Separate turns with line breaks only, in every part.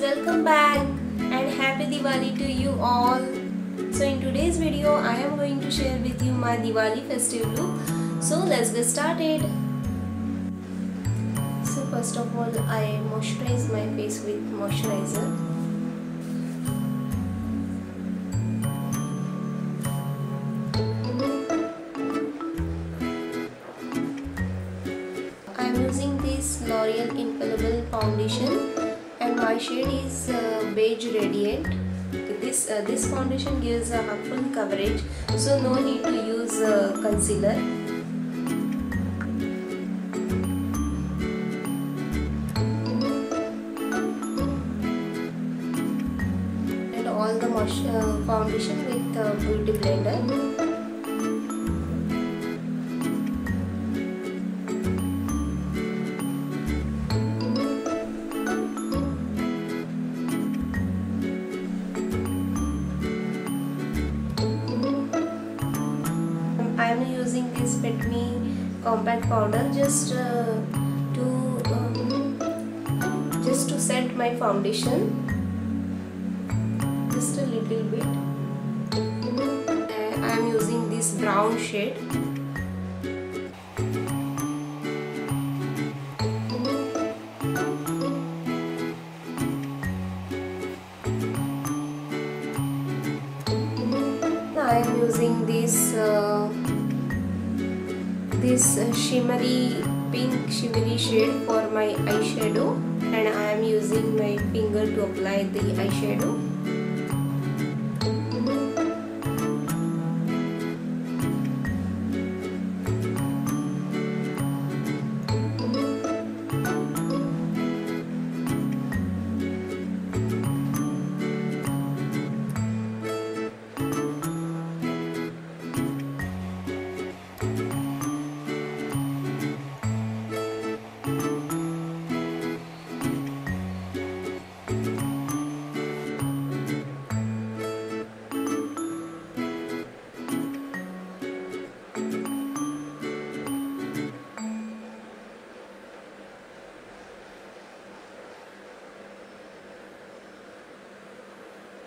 welcome back and happy Diwali to you all. So in today's video I am going to share with you my Diwali festive look. So let's get started. So first of all I moisturize my face with moisturizer. I am using this L'Oreal Infallible foundation and my shade is uh, beige radiant. This uh, this foundation gives a full coverage so no need to use uh, concealer. And all the uh, foundation with uh, beauty blender compact powder just uh, to um, just to set my foundation. Just a little bit. Uh, I am using this brown shade. I am using this uh, this uh, shimmery pink shimmery shade for my eyeshadow and I am using my finger to apply the eyeshadow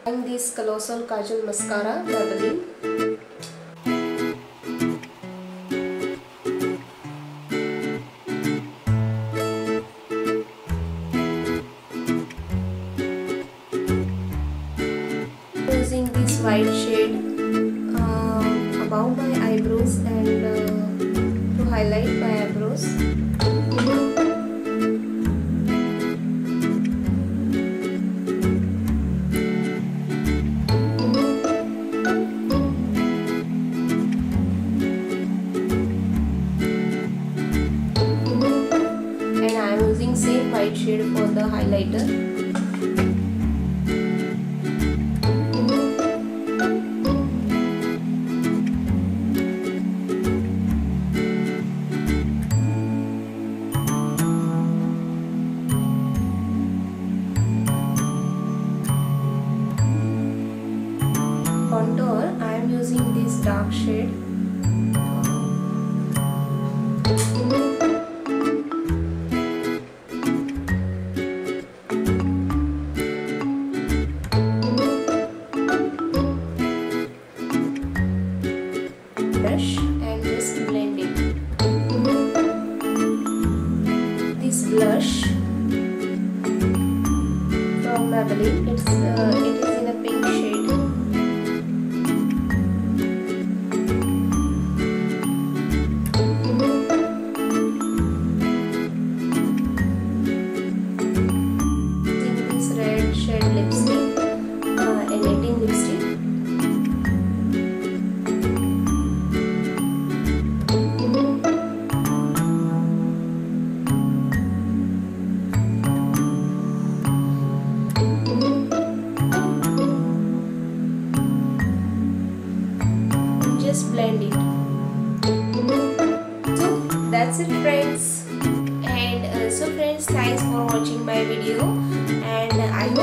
applying this colossal kajal mascara Maybelline using this white shade uh, above my eyebrows and uh, to highlight my eyebrows white shade for the highlighter. Contour I am using this dark shade from it's uh, it is thanks for watching my video. And i hope